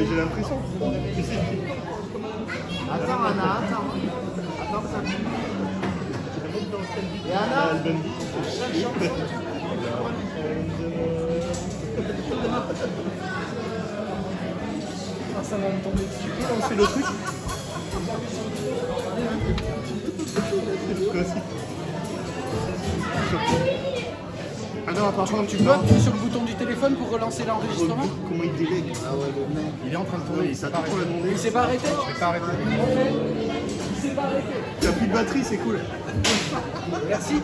mais j'ai l'impression. Attends, Anna, attends. Attends, ça Et Anna Ah, ça va me tomber dessus. Tu peux lancer le truc? Non, par contre, tu peux. appuyer sur le bouton du téléphone pour relancer l'enregistrement Comment il délègue Ah ouais, le mec. Il est en train de tourner, il s'est pas trop arrêté. Il s'est pas arrêté Il s'est pas arrêté. T'as plus de batterie, c'est cool. Merci.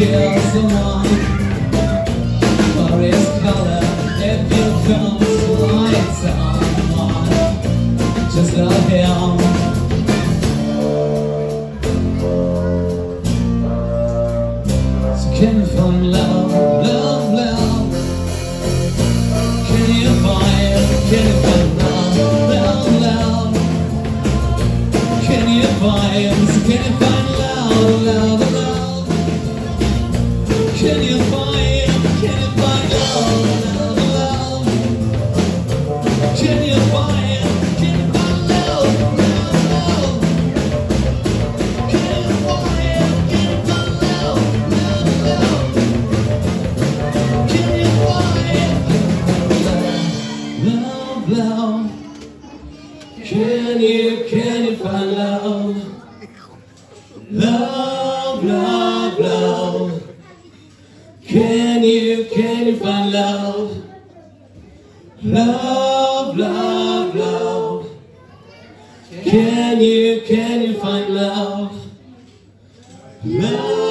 kill someone for color if you don't light someone just love him so can you love love? Love, love. Can you, can you find love? Love, love, love. Can you, can you find love? Love.